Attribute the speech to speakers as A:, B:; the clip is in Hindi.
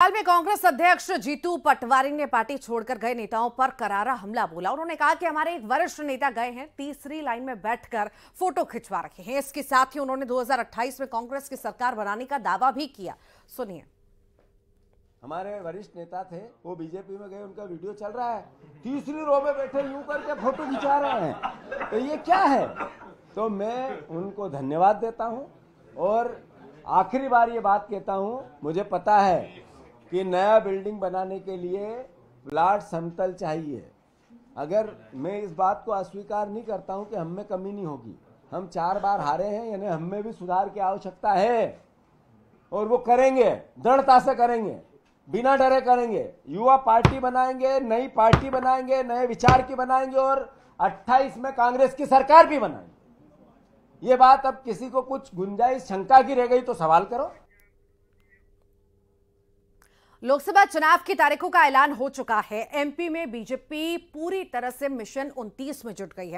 A: हाल में कांग्रेस अध्यक्ष जीतू पटवारी ने पार्टी छोड़कर गए नेताओं पर करारा हमला बोला। उन्होंने कहा कि हमारे एक वरिष्ठ नेता गए हैं, तीसरी लाइन में बैठकर फ़ोटो खिंचवा रखे हैं। इसके साथ ही उन्होंने 2028 में कांग्रेस की सरकार बनाने का दावा भी किया। सुनिए।
B: हमारे वरिष्ठ नेता थे, वो बीजेपी में गए, उनका वीडियो चल रहा है। तीसरी रो में बैठे, यूँ करके फ़ोटो खिंचा रहे हैं। तो ये क्या है? तो मैं उनको धन्यवाद देता हूँ और आखिरी बार ये बात कहता हूँ, मुझे पता है कि नया बिल्डिंग बनाने के लिए प्लाट समतल चाहिए। अगर मैं इस बात को अस्वीकार नहीं करता हूँ कि हम में कमी नहीं होगी। हम चार बार हारे हैं, यानी हम में भी सुधार की आवश्यकता है। और वो करेंगे, दृढ़ता से करेंगे, बिना डरे करेंगे। युवा पार्टी बनाएँगे, नई पार्टी बनाएँगे, नए विचार की बनाएँगे और 28 में कांग्रेस की सरकार भी बनाएँगे। ये बात अब किसी को कुछ गुंजाइश, शंका की रह गई तो सवाल करो।
A: लोकसभा चुनाव की तारीखों का ऐलान हो चुका है। एमपी में बीजेपी पूरी तरह से मिशन 29 में जुट गई है।